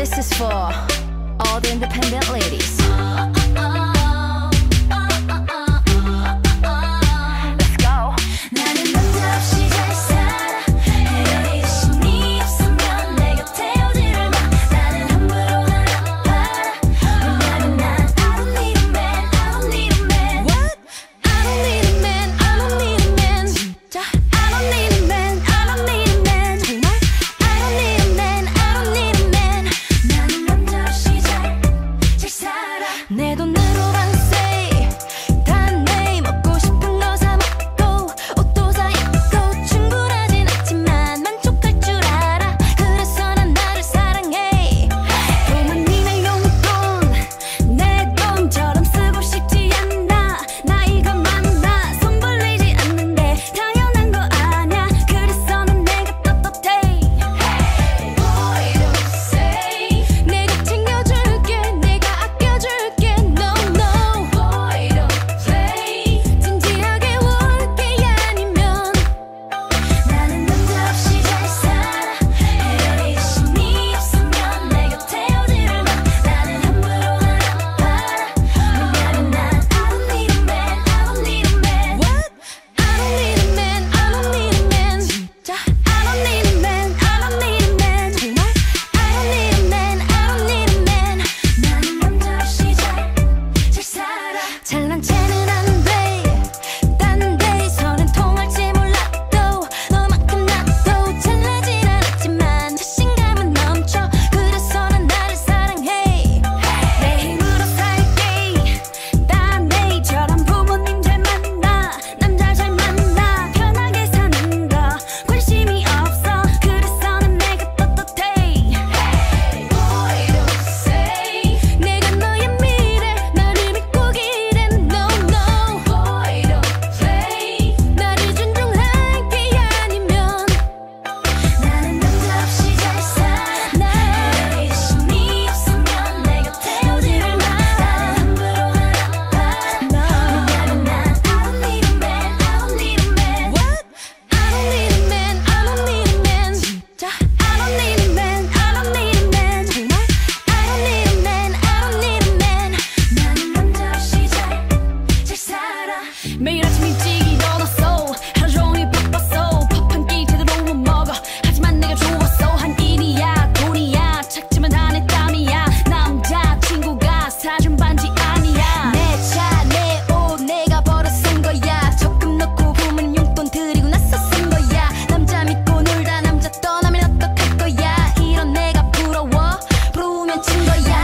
This is for all the independent ladies. 거야